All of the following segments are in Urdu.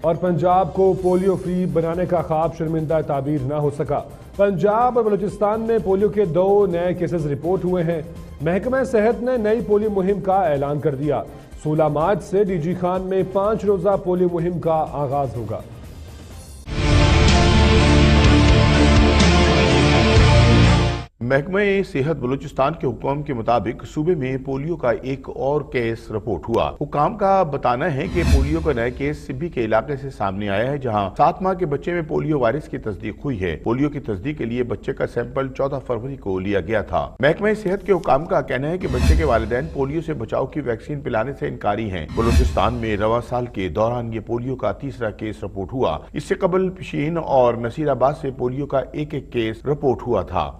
اور پنجاب کو پولیو فری بنانے کا خواب شرمندہ تعبیر نہ ہو سکا۔ پنجاب اور بلوچستان میں پولیو کے دو نئے کیسز رپورٹ ہوئے ہیں۔ محکمہ صحت نے نئی پولیو مہم کا اعلان کر دیا۔ سولہ مارچ سے ڈی جی خان میں پانچ روزہ پولیو مہم کا آغاز ہوگا۔ محکمہ صحت بلوچستان کے حکام کے مطابق صوبے میں پولیو کا ایک اور کیس رپورٹ ہوا۔ حکام کا بتانا ہے کہ پولیو کا نیا کیس سبی کے علاقے سے سامنے آیا ہے، جہاں سات ماہ کے بچے میں پولیو وائرس کی تصدیق ہوئی ہے۔ پولیو کی تصدیق کے لیے بچے کا سیمپل چودہ فروری کو لیا گیا تھا۔ محکمہ صحت کے حکام کا کہنا ہے کہ بچے کے والدین پولیو سے بچاؤ کی ویکسین پلانے سے انکاری ہیں۔ بلوچستان میں رواں سال کے دوران یہ پولیو کا تیسرا کیس رپورٹ ہوا۔ اس سے قبل پشین اور نصیر آباد سے پولیو کا ایک ایک کیس رپورٹ ہوا تھا۔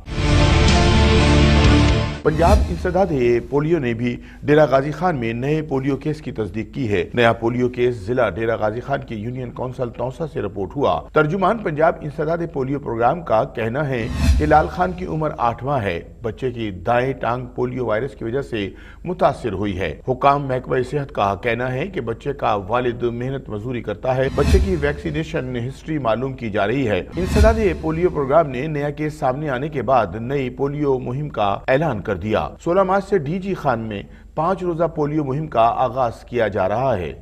پنجاب انسداد پولیو نے بھی ڈیرہ غازی خان میں نئے پولیو کیس کی تصدیق کی ہے۔ نیا پولیو کیس ضلع ڈیرہ غازی خان کی یونین کونسل توسا سے رپورٹ ہوا۔ ترجمان پنجاب انسداد پولیو پروگرام کا کہنا ہے کہ لال خان کی عمر آٹھ ماہ ہے۔ بچے کی دائیں ٹانگ پولیو وائرس کی وجہ سے متاثر ہوئی ہے۔ حکام محکمہ صحت کا کہنا ہے کہ بچے کا والد محنت مزوری کرتا ہے۔ بچے کی ویکسینیشن ہسٹری معلوم کی جا رہی ہے۔ انسداد پولیو پروگرام نے نیا کیس سامنے آنے کے بعد نئی پولیو مہم کا اعلان کر دیا۔ سولہ مارچ سے ڈی جی خان میں پانچ روزہ پولیو مہم کا آغاز کیا جا رہا ہے۔